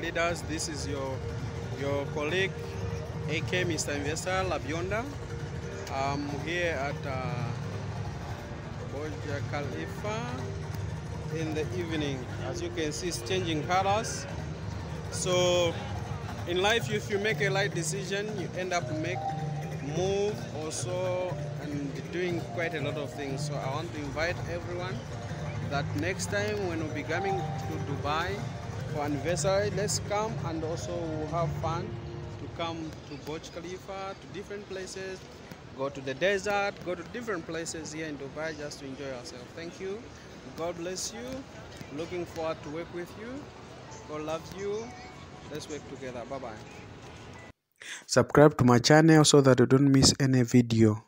leaders. This is your your colleague, AK Mr. Investor Rabyonda. I'm here at uh, Burj Khalifa in the evening. As you can see, it's changing colors. So, in life, if you make a right decision, you end up make move also and doing quite a lot of things. So, I want to invite everyone that next time when we'll be coming to Dubai for anniversary, let's come and also have fun to come to Burj Khalifa, to different places, go to the desert, go to different places here in Dubai just to enjoy ourselves. Thank you. God bless you. Looking forward to work with you. God loves you. Let's work together. Bye bye. Subscribe to my channel so that you don't miss any video.